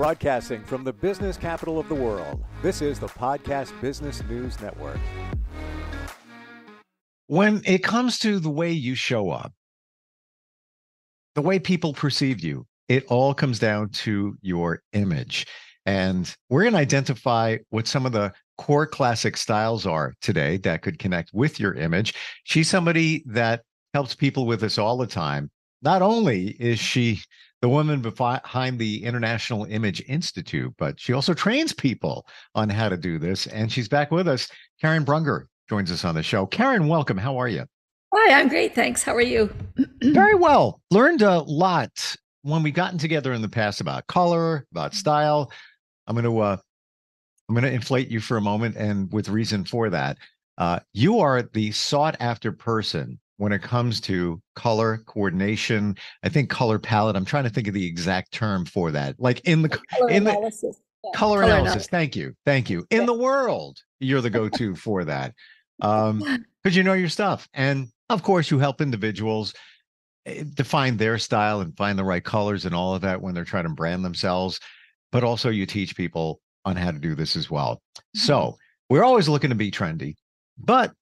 Broadcasting from the business capital of the world, this is the Podcast Business News Network. When it comes to the way you show up, the way people perceive you, it all comes down to your image. And we're going to identify what some of the core classic styles are today that could connect with your image. She's somebody that helps people with this all the time. Not only is she the woman behind the International Image Institute, but she also trains people on how to do this. And she's back with us. Karen Brunger joins us on the show. Karen, welcome. How are you? Hi, I'm great. Thanks. How are you? Very well. Learned a lot when we gotten together in the past about color, about style. I'm going to uh, I'm going to inflate you for a moment, and with reason for that. Uh, you are the sought after person when it comes to color coordination. I think color palette. I'm trying to think of the exact term for that. Like in the color in analysis. the yeah. color, color analysis. analysis. Thank you. Thank you. In the world, you're the go-to for that. Um, because you know your stuff. And of course, you help individuals eh, define their style and find the right colors and all of that when they're trying to brand themselves. But also you teach people on how to do this as well. So we're always looking to be trendy, but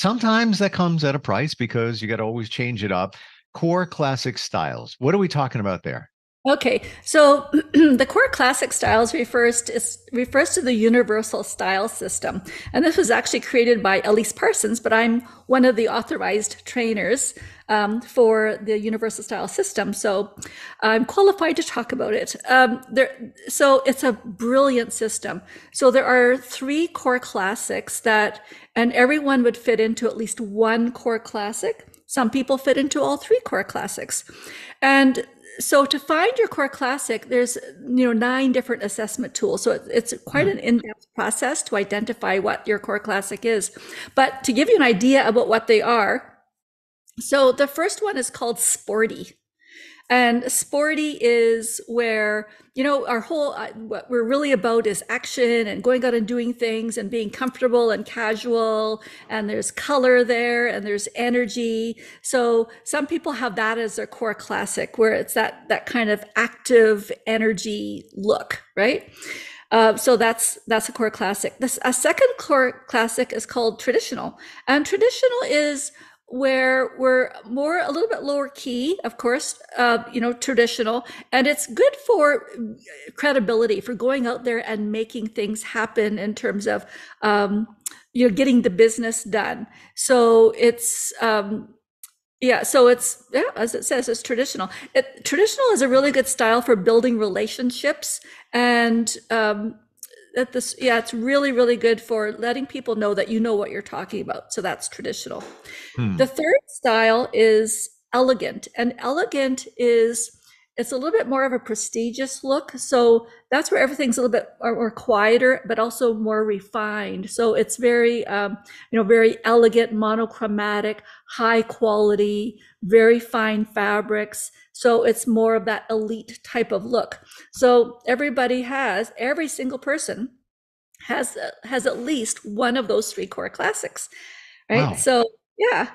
Sometimes that comes at a price because you got to always change it up. Core classic styles. What are we talking about there? Okay, so the core classic styles refers to, refers to the universal style system. And this was actually created by Alyce Parsons, but I'm one of the authorized trainers um, for the universal style system. So I'm qualified to talk about it. Um, there, so it's a brilliant system. So there are three core classics that, and everyone would fit into at least one core classic. Some people fit into all three core classics. And so to find your core classic there's you know nine different assessment tools. So it's quite hmm. an in-depth process to identify what your core classic is. But to give you an idea about what they are so the first one is called sporty and sporty is where, you know, our whole, uh, what we're really about is action and going out and doing things and being comfortable and casual. And there's color there and there's energy. So some people have that as their core classic where it's that, that kind of active energy look, right? Uh, so that's that's a core classic. This a second core classic is called traditional, and traditional is where we're more a little bit lower key, of course, uh, you know, traditional, and it's good for credibility for going out there and making things happen in terms of um, you know getting the business done. So it's um, yeah, so it's yeah, as it says, it's traditional. It, traditional is a really good style for building relationships and um, that this yeah it's really really good for letting people know that you know what you're talking about so that's traditional hmm. the third style is elegant and elegant is it's a little bit more of a prestigious look so that's where everything's a little bit more quieter but also more refined. So it's very um, you know very elegant monochromatic high quality very fine fabrics. So it's more of that elite type of look. So everybody has every single person has has at least one of those three core classics right? Wow. so yeah.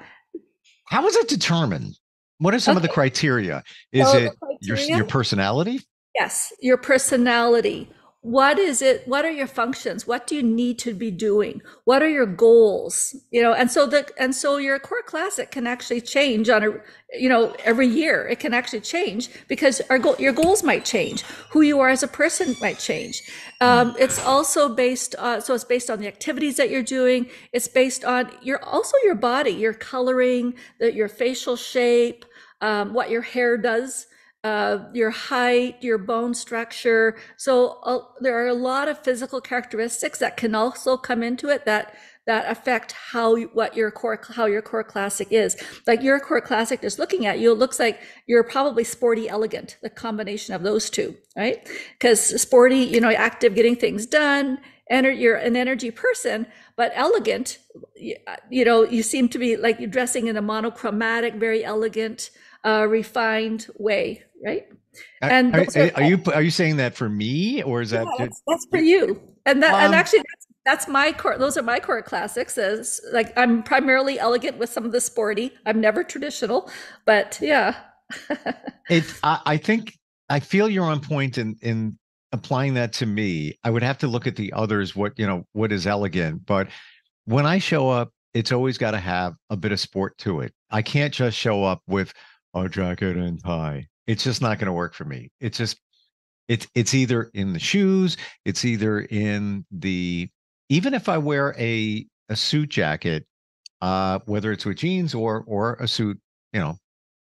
How was it determined what are some okay. of the criteria? Is so it criteria, your your personality? Yes, your personality. What is it? What are your functions? What do you need to be doing? What are your goals? You know, and so the and so your core classic can actually change on a you know every year. It can actually change because our goal, your goals might change. Who you are as a person might change. Um, it's also based on, so it's based on the activities that you're doing. It's based on your, also your body, your coloring, your facial shape, um, what your hair does, uh, your height, your bone structure. So uh, there are a lot of physical characteristics that can also come into it that that affect how what your core how your core classic is like your core classic is looking at you it looks like you're probably sporty elegant the combination of those two right because sporty you know active getting things done and you're an energy person but elegant you know you seem to be like you're dressing in a monochromatic very elegant uh, refined way right and are, are, are, you are you saying that for me or is that yeah, that's, that's, for you and that um, and actually that's that's my core those are my core classics as like i'm primarily elegant with some of the sporty i'm never traditional but yeah it I, I, think i feel you're on point in in applying that to me, I would have to look at the others. What you know, what is elegant? But when I show up, it's always got to have a bit of sport to it. I can't just show up with a jacket and tie. It's just not going to work for me. It's just it's it's either in the shoes, it's either in the even if I wear a a suit jacket, uh, whether it's with jeans or or a suit, you know,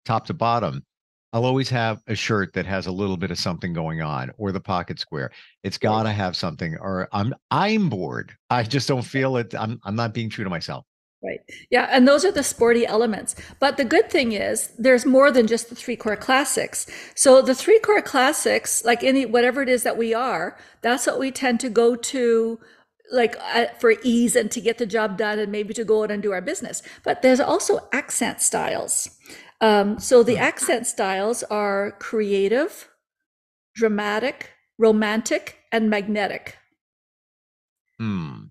top to bottom, I'll always have a shirt that has a little bit of something going on or the pocket square. It's got to have something or I'm I'm bored. I just don't feel it. I'm I'm not being true to myself. Right. Yeah. And those are the sporty elements. But the good thing is there's more than just the three core classics. So the three core classics, like any, whatever it is that we are, that's what we tend to go to like uh, for ease and to get the job done and maybe to go out and do our business. But there's also accent styles. Um, so the accent styles are creative, dramatic, romantic, and magnetic. Hmm.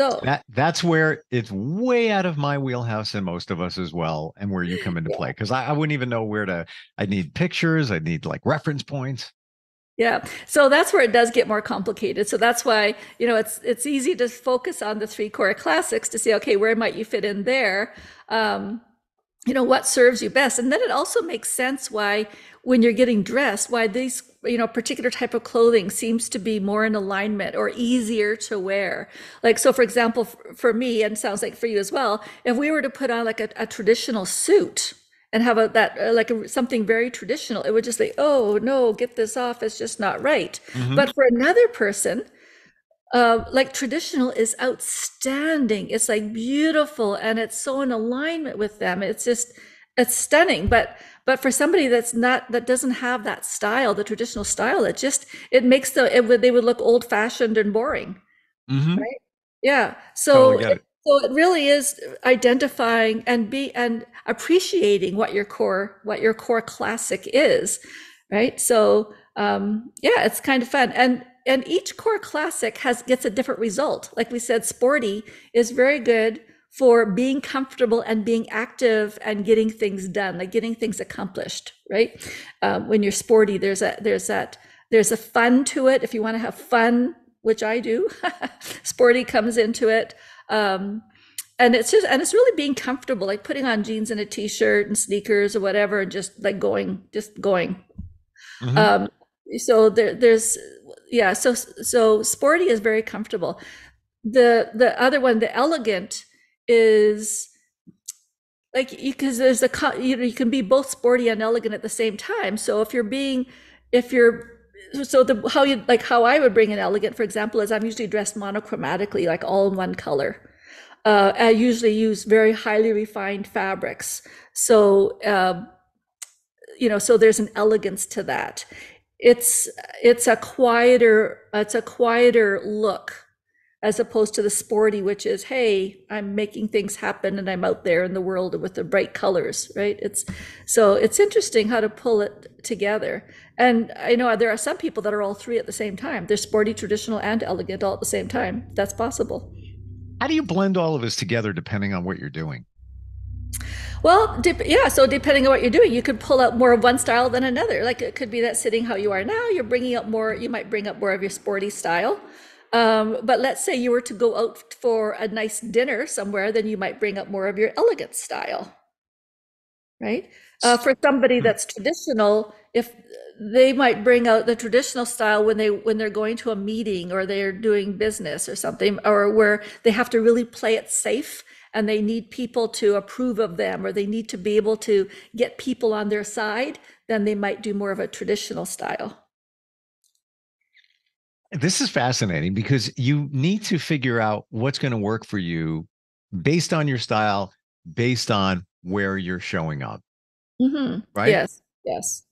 So that that's where it's way out of my wheelhouse and most of us as well, and where you come into yeah. play. Because I, I wouldn't even know where to. I need pictures. I need like reference points. Yeah. So that's where it does get more complicated. So that's why, you know, it's it's easy to focus on the three core classics to see, okay, where might you fit in there? Um, you know, what serves you best. And then it also makes sense why when you're getting dressed, why these, you know, particular type of clothing seems to be more in alignment or easier to wear. Like, so for example, for me, and sounds like for you as well, if we were to put on like a, a traditional suit, and have a that uh, like a, something very traditional it would just say oh no get this off it's just not right mm-hmm. but for another person uh, like traditional is outstanding it's like beautiful and it's so in alignment with them it's just it's stunning but but for somebody that's not that doesn't have that style the traditional style it just it makes the it would they would look old fashioned and boring mm-hmm. right yeah so totally so it really is identifying and be and appreciating what your core what your core classic is, right? So um, yeah, it's kind of fun. And and each core classic has gets a different result. Like we said, sporty is very good for being comfortable and being active and getting things done, like getting things accomplished, right? Um, when you're sporty, there's a there's that there's a fun to it. If you want to have fun, which I do, sporty comes into it. Um, and it's just and it's really being comfortable, like putting on jeans and a t-shirt and sneakers or whatever, and just like going, just going. Mm-hmm. Um, so there, there's yeah, so so sporty is very comfortable. The the other one, the elegant, is like because there's a you know you can be both sporty and elegant at the same time. So if you're being if you're so the how you like how I would bring an elegant, for example, is I'm usually dressed monochromatically, like all in one color. Uh, I usually use very highly refined fabrics, so uh, you know, so there's an elegance to that. It's it's a quieter it's a quieter look as opposed to the sporty, which is, hey, I'm making things happen and I'm out there in the world with the bright colors, right? It's so it's interesting how to pull it together. And I know there are some people that are all three at the same time. They're sporty, traditional, and elegant all at the same time. That's possible. How do you blend all of this together depending on what you're doing? Well, de- yeah. So depending on what you're doing, you could pull out more of one style than another. Like it could be that sitting how you are now, you're bringing up more. You might bring up more of your sporty style. Um, but let's say you were to go out for a nice dinner somewhere, then you might bring up more of your elegant style, right? Uh, for somebody hmm. that's traditional, if they might bring out the traditional style when they when they're going to a meeting or they're doing business or something, or where they have to really play it safe and they need people to approve of them or they need to be able to get people on their side, then they might do more of a traditional style. This is fascinating because you need to figure out what's going to work for you based on your style, based on where you're showing up. Mm-hmm. Right? Yes. Yes.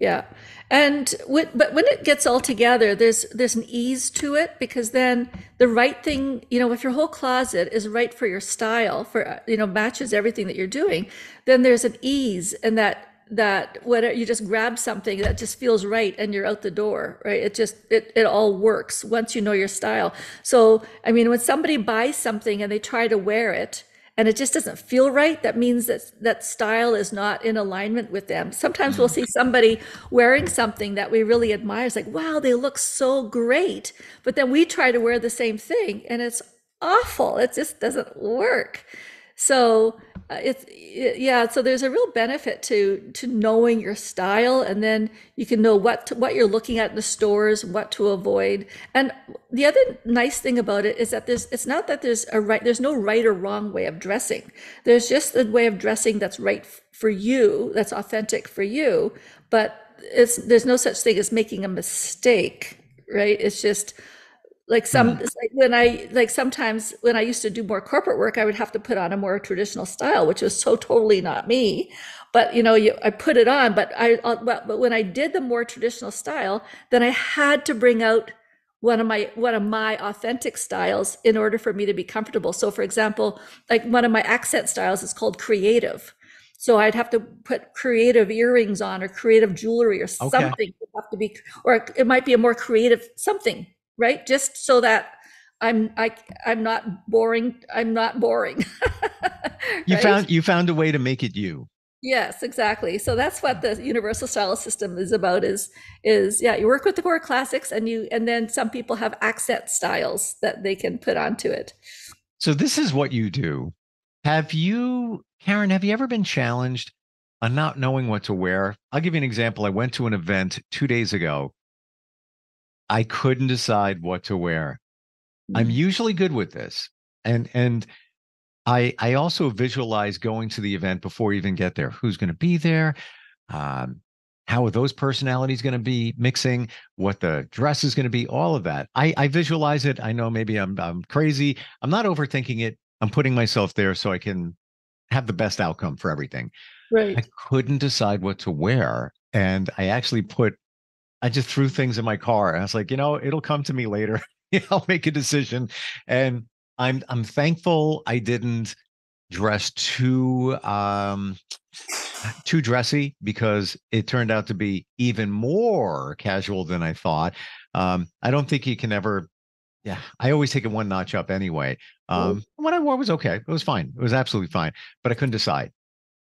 Yeah. And when, but when it gets all together, there's there's an ease to it because then the right thing, you know, if your whole closet is right for your style, for uh, you know, matches everything that you're doing, then there's an ease and that that whether you just grab something that just feels right and you're out the door right it just it, it all works once you know your style so i mean when somebody buys something and they try to wear it and it just doesn't feel right, that means that that style is not in alignment with them. Sometimes we'll see somebody wearing something that we really admire. It's like, wow, they look so great. But then we try to wear the same thing and it's awful. It just doesn't work. So uh, it's it, yeah. So there's a real benefit to to knowing your style, and then you can know what to, what you're looking at in the stores, what to avoid. And the other nice thing about it is that there's it's not that there's a right there's no right or wrong way of dressing. There's just a way of dressing that's right for you, that's authentic for you. But it's there's no such thing as making a mistake, right? It's just like some mm. like when i like sometimes when i used to do more corporate work i would have to put on a more traditional style which was so totally not me. But you know you, i put it on but i uh, but, but when i did the more traditional style then i had to bring out one of my one of my authentic styles in order for me to be comfortable. So for example like one of my accent styles is called creative. So I'd have to put creative earrings on or creative jewelry or something. Have to be, or it might be a more creative something right? Just so that I'm I I'm not boring. I'm not boring. you found you found a way to make it you. Yes, exactly. So that's what the universal style system is about is is yeah, you work with the core classics and you and then some people have accent styles that they can put onto it. So this is what you do. Have you Karen, have you ever been challenged on not knowing what to wear? I'll give you an example. I went to an event 2 days ago I couldn't decide what to wear. Mm. I'm usually good with this. And and I I also visualize going to the event before you even get there. Who's going to be there? Um, how are those personalities going to be mixing? What the dress is going to be? All of that. I I visualize it. I know maybe I'm I'm crazy. I'm not overthinking it. I'm putting myself there so I can have the best outcome for everything. Right. I couldn't decide what to wear. And I actually put I just threw things in my car. I was like, you know, it'll come to me later. I'll make a decision. And I'm I'm thankful I didn't dress too um too dressy because it turned out to be even more casual than I thought. Um, I don't think you can ever yeah, I always take it one notch up anyway. Um, what I wore was okay. It was fine. It was absolutely fine, but I couldn't decide.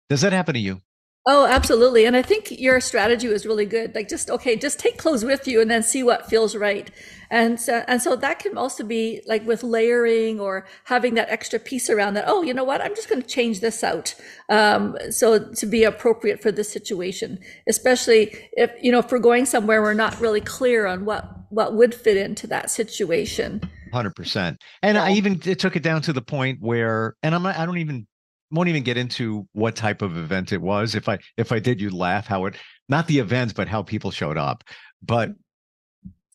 Does that happen to you? Oh, absolutely. And I think your strategy was really good. Like just okay, just take clothes with you and then see what feels right. And so, and so that can also be like with layering or having that extra piece around that. Oh, you know what? I'm just going to change this out. Um, so to be appropriate for this situation, especially if, you know, if we're going somewhere, we're not really clear on what, what would fit into that situation. Hundred percent. And yeah. I even it took it down to the point where, and I'm not, I don't even won't even get into what type of event it was. If I if I did, you'd laugh how it not the events, but how people showed up. But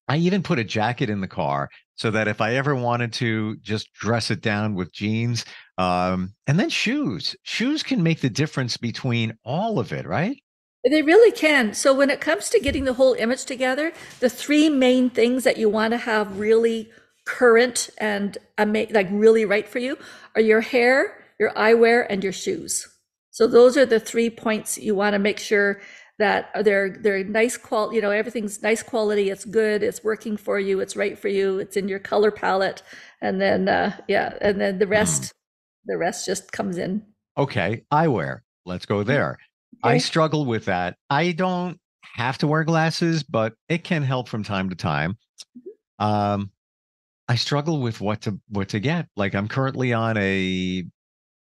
I even put a jacket in the car so that if I ever wanted to just dress it down with jeans, um, and then shoes. Shoes can make the difference between all of it, right? They really can. So when it comes to getting the whole image together, the three main things that you want to have really current and ama- like really right for you are your hair, your eyewear, and your shoes. So those are the three points you want to make sure that they're they're nice quality. You know, everything's nice quality. It's good. It's working for you. It's right for you. It's in your color palette, and then uh, yeah, and then the rest, mm. the rest just comes in. Okay, eyewear. Let's go there. Okay. I struggle with that. I don't have to wear glasses, but it can help from time to time. Mm-hmm. Um, I struggle with what to what to get. Like I'm currently on a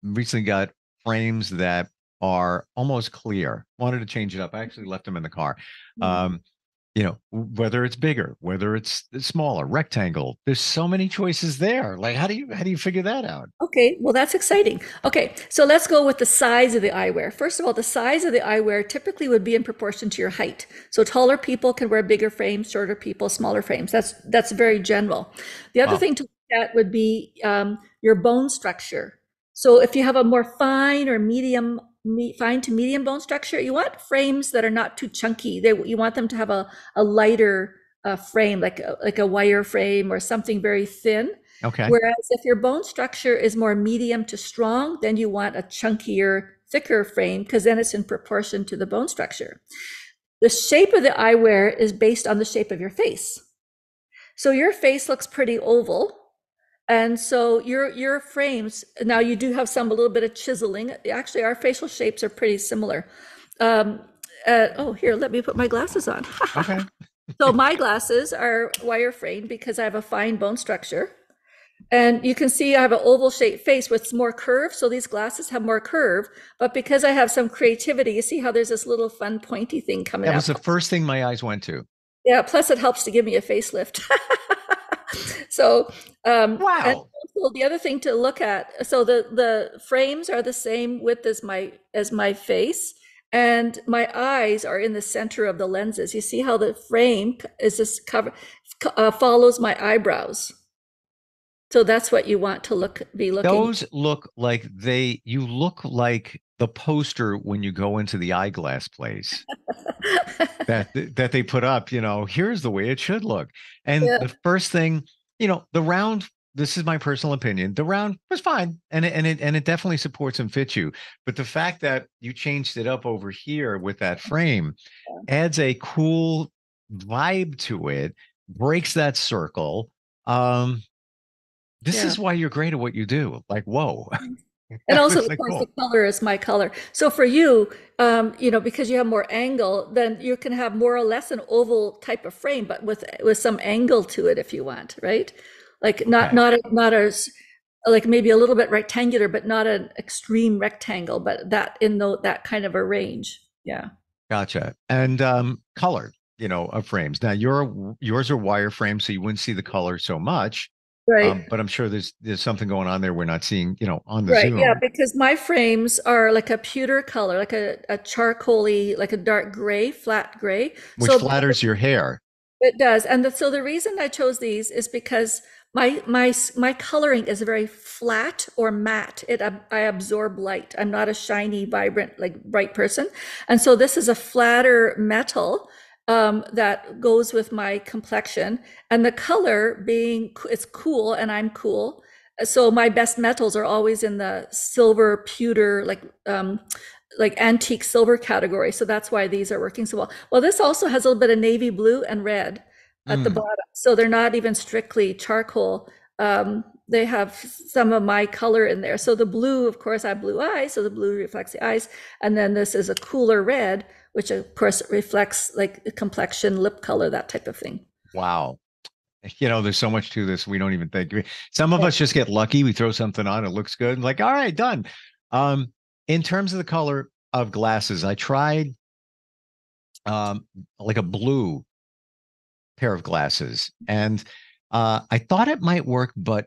recently got frames that are almost clear. Wanted to change it up. I actually left them in the car. Mm-hmm. Um, you know, whether it's bigger, whether it's smaller, rectangle. There's so many choices there. Like, how do you how do you figure that out? Okay, well, that's exciting. Okay, so let's go with the size of the eyewear. First of all, the size of the eyewear typically would be in proportion to your height. So taller people can wear bigger frames, shorter people smaller frames. That's that's very general. The other wow. thing to look at would be um, your bone structure. So if you have a more fine or medium, me, fine to medium bone structure, you want frames that are not too chunky. They, you want them to have a, a lighter uh, frame, like a, like a wire frame or something very thin. Okay. Whereas if your bone structure is more medium to strong, then you want a chunkier, thicker frame because then it's in proportion to the bone structure. The shape of the eyewear is based on the shape of your face. So your face looks pretty oval And so your your frames now you do have some a little bit of chiseling. Actually, our facial shapes are pretty similar. Um, uh, oh, here, let me put my glasses on. Okay. so my glasses are wire framed because I have a fine bone structure. And you can see I have an oval shaped face with more curve. So these glasses have more curve. But because I have some creativity, you see how there's this little fun pointy thing coming That out. was the first thing my eyes went to. Yeah, plus it helps to give me a facelift. so, um, Wow. also the other thing to look at, so the the frames are the same width as my as my face, and my eyes are in the center of the lenses. You see how the frame is this cover uh, follows my eyebrows. So that's what you want to look be looking. Those look like they, you look like the poster when you go into the eyeglass place that that they put up, you know, here's the way it should look. And Yeah. the first thing, you know, the round, this is my personal opinion, the round was fine and it, and it and it definitely supports and fits you. But the fact that you changed it up over here with that frame adds a cool vibe to it, breaks that circle. Um this Yeah. is why you're great at what you do. Like, whoa. and also of like course cool. the color is my color so for you um you know because you have more angle then you can have more or less an oval type of frame but with with some angle to it if you want right like not Okay. not a, not as like maybe a little bit rectangular but not an extreme rectangle but that in the, that kind of a range yeah Gotcha. And um color, you know, of frames. Now your yours are wire frames, so you wouldn't see the color so much. Right Um, but I'm sure there's there's something going on there we're not seeing, you know, on the right Zoom. yeah because my frames are like a pewter color like a, a charcoaly like a dark gray flat gray which so flatters your hair. It does, and the, so the reason I chose these is because my my my coloring is very flat or matte. It I absorb light. I'm not a shiny, vibrant, like bright person, and so this is a flatter metal um, that goes with my complexion, and the color being it's cool, and I'm cool. So my best metals are always in the silver, pewter, like um, like antique silver category. So that's why these are working so well. Well, this also has a little bit of navy blue and red at the Mm. bottom. So they're not even strictly charcoal. Um, they have some of my color in there. So the blue, of course, I have blue eyes. So the blue reflects the eyes. And then this is a cooler red, which of course reflects like complexion, lip color, that type of thing. Wow. You know, there's so much to this. We don't even think. Some of Yeah. us just get lucky. We throw something on, it looks good, and like, all right, done. Um, in terms of the color of glasses, I tried um like a blue pair of glasses, and uh I thought it might work, but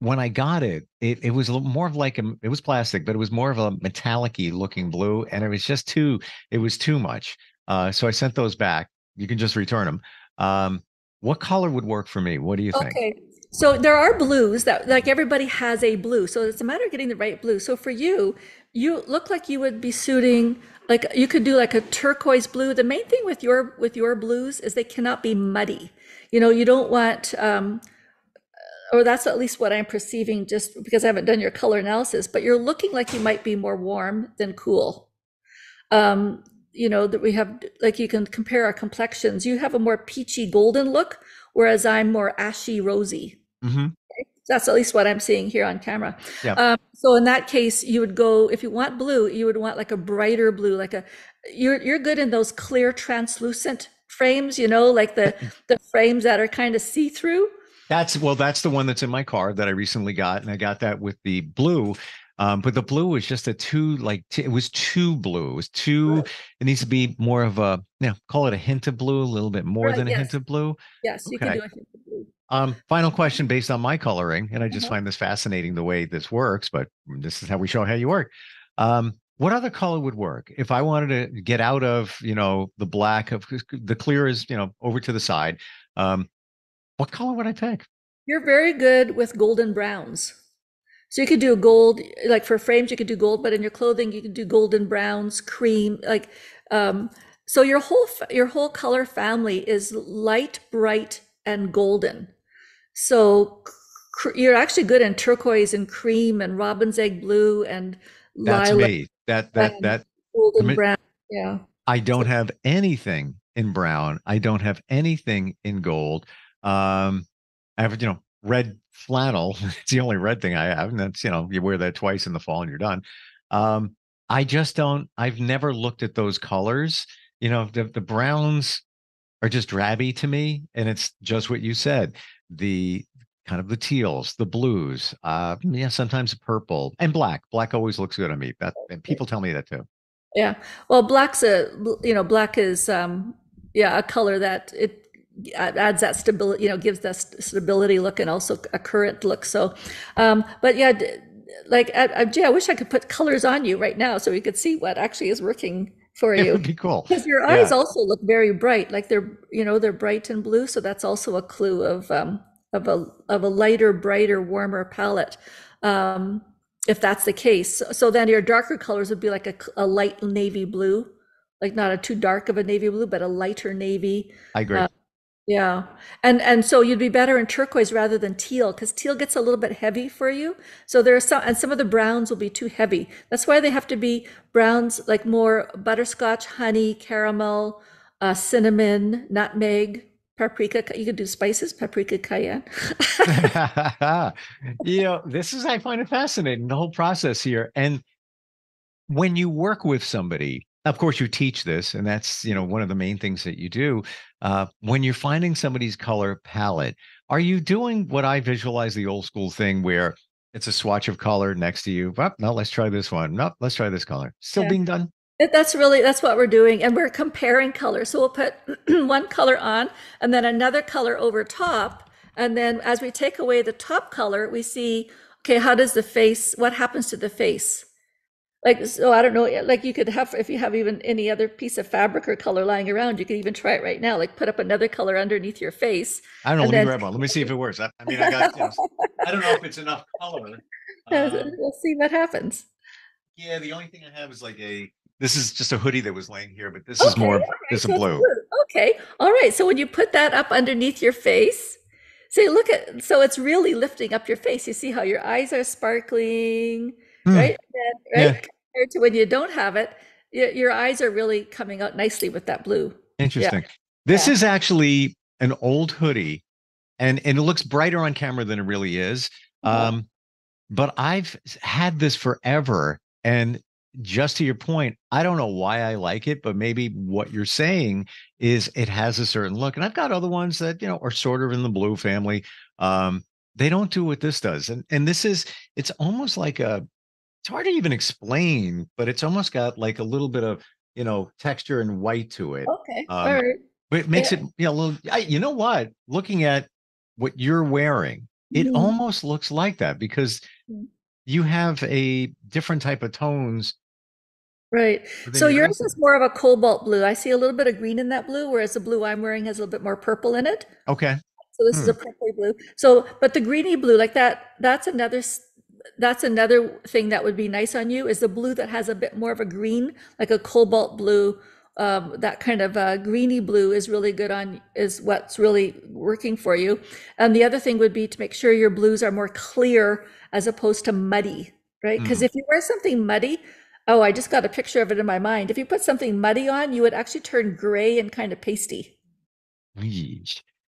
when I got it, it it was more of like a it was plastic, but it was more of a metallic-y looking blue, and it was just too it was too much. Uh, so I sent those back. You can just return them. Um, what color would work for me? What do you think? Okay. So there are blues that like everybody has a blue. So it's a matter of getting the right blue. So for you, you look like you would be suiting like you could do like a turquoise blue. The main thing with your with your blues is they cannot be muddy. You know, you don't want um or that's at least what I'm perceiving just because I haven't done your color analysis, but you're looking like you might be more warm than cool. Um, you know, that we have like you can compare our complexions. You have a more peachy golden look, whereas I'm more ashy rosy. hmm That's at least what I'm seeing here on camera. Yeah. Um, so in that case, you would go if you want blue, you would want like a brighter blue, like a you're you're good in those clear translucent frames, you know, like the the frames that are kind of see through. That's well, that's the one that's in my car that I recently got, and I got that with the blue. Um, but the blue was just a too like t- it was too blue. It was too. Right. It needs to be more of a yeah, call it a hint of blue, a little bit more Right, than a hint of blue. Yes, you can do a hint of blue. Um, final question based on my coloring, and I just Mhm. find this fascinating the way this works, but this is how we show how you work. Um, what other color would work if I wanted to get out of you know the black of the clear is you know over to the side? Um, what color would I pick? You're very good with golden browns. So you could do gold, like for frames, you could do gold, but in your clothing, you could do golden browns, cream, like, um, so your whole, your whole color family is light, bright, and golden. So you're actually good in turquoise and cream and robin's egg blue and That's lilac, me. That that that golden mi- brown. Yeah. I don't have anything in brown. I don't have anything in gold. Um, I have, you know, red flannel. It's the only red thing I have, and that's you know you wear that twice in the fall and you're done. Um, I just don't. I've never looked at those colors. You know, the the browns are just drabby to me, and it's just what you said. The kind of the teals, the blues, uh, yeah, sometimes purple and black. Black always looks good on me. That and people tell me that too. Yeah. Well, black's a you know black is um yeah a color that it adds that stability you know gives that stability look and also a current look so um but yeah like I, I, I wish i could put colors on you right now so we could see what actually is working for you. It would be cool. Because your eyes yeah. also look very bright, like they're you know they're bright and blue, so that's also a clue of um, of a of a lighter, brighter, warmer palette. Um, if that's the case, so then your darker colors would be like a, a light navy blue, like not a too dark of a navy blue, but a lighter navy. I agree. Uh, yeah. And and so you'd be better in turquoise rather than teal because teal gets a little bit heavy for you. So there are some and some of the browns will be too heavy. That's why they have to be browns like more butterscotch, honey, caramel, uh, cinnamon, nutmeg, paprika. You could do spices, paprika, cayenne. you know, this is I find it fascinating, the whole process here. And when you work with somebody, of course you teach this and that's you know one of the main things that you do uh, when you're finding somebody's color palette are you doing what i visualize the old school thing where it's a swatch of color next to you oh, no let's try this one. No let's try this color. Still yeah. being done? That's really that's what we're doing and we're comparing colors. So we'll put one color on and then another color over top and then as we take away the top color we see okay how does the face what happens to the face like so i don't know like you could have if you have even any other piece of fabric or color lying around you could even try it right now like put up another color underneath your face i don't know let then... me grab one let me see if it works i, I mean i got you know, i don't know if it's enough color um, we'll see what happens yeah the only thing i have is like a this is just a hoodie that was laying here but this okay, is more right, this is blue. blue okay all right so when you put that up underneath your face see look at so it's really lifting up your face you see how your eyes are sparkling mm. right right yeah compared to when you don't have it, your eyes are really coming out nicely with that blue. Interesting. Yeah. This yeah. is actually an old hoodie and, and it looks brighter on camera than it really is. Um, but I've had this forever. And just to your point, I don't know why I like it, but maybe what you're saying is it has a certain look. And I've got other ones that, you know, are sort of in the blue family. Um, they don't do what this does. And and this is it's almost like a it's hard to even explain, but it's almost got like a little bit of you know texture and white to it. Okay, um, all right. But it makes yeah. it you know, a little. I, you know what? Looking at what you're wearing, it mm-hmm. almost looks like that because mm. you have a different type of tones. Right. So yours is more of a cobalt blue. I see a little bit of green in that blue, whereas the blue I'm wearing has a little bit more purple in it. Okay. So this hmm. is a purple blue. So, but the greeny blue, like that, that's another that's another thing that would be nice on you is the blue that has a bit more of a green, like a cobalt blue. Um, that kind of uh, greeny blue is really good on is what's really working for you. And the other thing would be to make sure your blues are more clear as opposed to muddy, right? Because mm. if you wear something muddy, oh, I just got a picture of it in my mind. If you put something muddy on, you would actually turn gray and kind of pasty.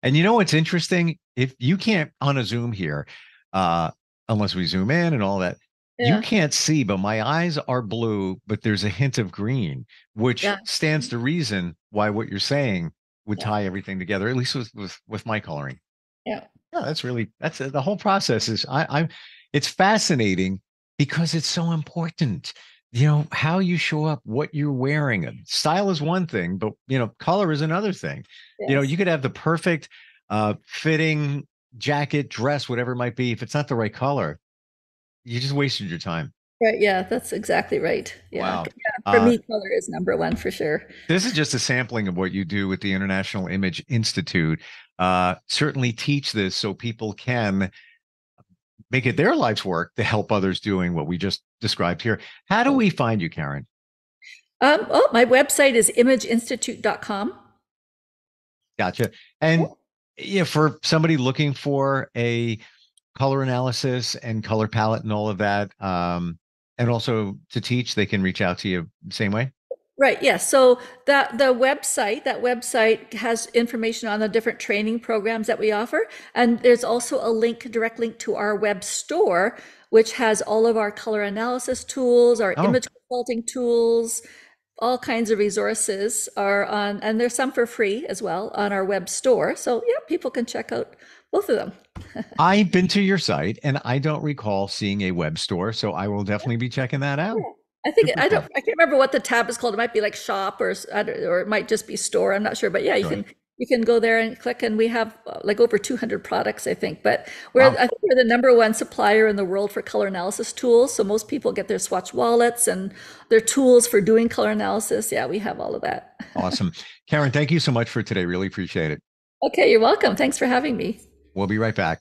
And you know what's interesting? If you can't on a Zoom here, uh, unless we zoom in and all that. Yeah. You can't see, but my eyes are blue, but there's a hint of green, which yeah. stands to reason why what you're saying would yeah. tie everything together, at least with, with, with my coloring. Yeah. Yeah, that's really that's the whole process is I I'm it's fascinating because it's so important. You know, how you show up, what you're wearing. Style is one thing, but you know, color is another thing. Yes. You know, you could have the perfect uh fitting jacket, dress, whatever it might be, if it's not the right color, you just wasted your time. Right. Yeah, that's exactly right. Yeah. Wow. yeah for uh, me, color is number one for sure. This is just a sampling of what you do with the International Image Institute. Uh, certainly teach this so people can make it their life's work to help others doing what we just described here. How do we find you, Karen? Um, oh, my website is imageinstitute.com. Gotcha. And yeah, for somebody looking for a color analysis and color palette and all of that, um, and also to teach, they can reach out to you same way. Right. Yes. Yeah. So that the website, that website has information on the different training programs that we offer, and there's also a link, direct link to our web store, which has all of our color analysis tools, our oh. image consulting tools, all kinds of resources are on, and there's some for free as well on our web store. So yeah, people can check out both of them. I've been to your site, and I don't recall seeing a web store, so I will definitely be checking that out. Yeah. I think I don't. I can't remember what the tab is called. It might be like shop or or it might just be store. I'm not sure, but yeah, you right. can you can go there and click, and we have uh, like over 200 products, I think. But we're wow. I think we're the number one supplier in the world for color analysis tools. So most people get their Swatch wallets and their tools for doing color analysis. Yeah, we have all of that. awesome, Karen. Thank you so much for today. Really appreciate it. Okay, you're welcome. Thanks for having me. We'll be right back.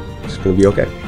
it's going to be okay.